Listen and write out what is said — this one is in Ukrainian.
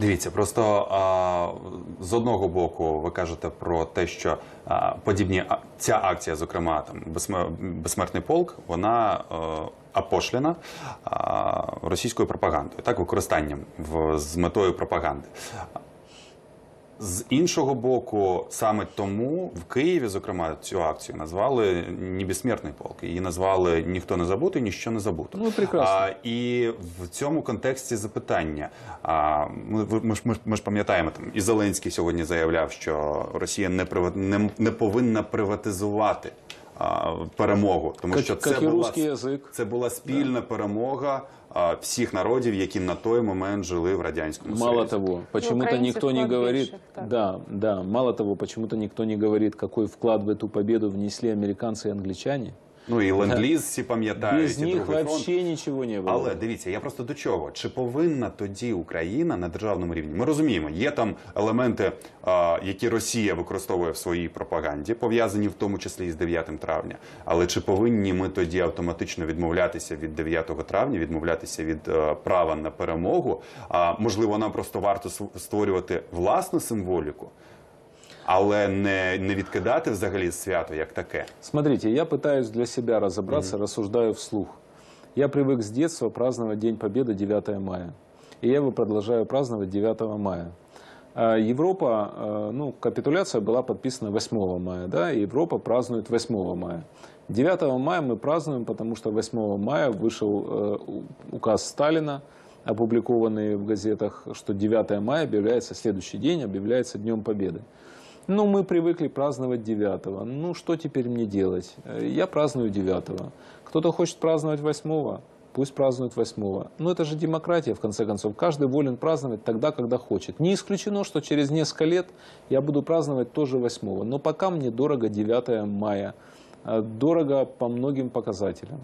Дивіться, просто а, з одного боку ви кажете про те, що а, подібні ця акція, зокрема там «Безсме- безсмертний полк, вона е, апошлена а, російською пропагандою, так використанням в з метою пропаганди. З іншого боку, саме тому в Києві, зокрема, цю акцію назвали «Не безсмертний полк». Її назвали ніхто не забути, ніщо не забуто. Ну, прекрасно. А, і в цьому контексті запитання. А, ми, ми, ж- ми, ми ж пам'ятаємо, там і Зеленський сьогодні заявляв, що Росія не, прива- не, не повинна приватизувати перемогу, тому Как- що це як і була, русский язик. це була спільна перемога а, всіх народів, які на той момент жили в радянському Мало Союзі. того, почему-то украинцы никто не вклад говорит, больше, так. да, да, мало того, почему-то никто не говорит, какой вклад в эту победу внесли американцы и англичане. Ну і ленд-ліз всі пам'ятають. Без них вообще ничего не было. Але дивіться, я просто до чого? Чи повинна тоді Україна на державному рівні? Ми розуміємо, є там елементи, які Росія використовує в своїй пропаганді, пов'язані в тому числі і з 9 травня. Але чи повинні ми тоді автоматично відмовлятися від 9 травня, відмовлятися від е, права на перемогу? А можливо, нам просто варто створювати власну символіку, але не, не відкидати взагалі свято як таке. Смотрите, я пытаюсь для себя разобраться, рассуждаю вслух. Я привык с детства праздновать День Победы 9 мая. И я его продолжаю праздновать 9 мая. А Европа, э, ну, капитуляция была подписана 8 мая, да, и Европа празднует 8 мая. 9 мая мы празднуем, потому что 8 мая вышел э, у- указ Сталина, опубликованный в газетах, что 9 мая объявляется, следующий день объявляется Днем Победы. Ну, мы привыкли праздновать 9 Ну, что теперь мне делать? Э, Я праздную 9 Кто-то хочет праздновать 8 пусть празднует 8 Но это же демократия, в конце концов. Каждый волен праздновать тогда, когда хочет. Не исключено, что через несколько лет я буду праздновать тоже 8 Но пока мне дорого 9 мая. Э, Дорого по многим показателям.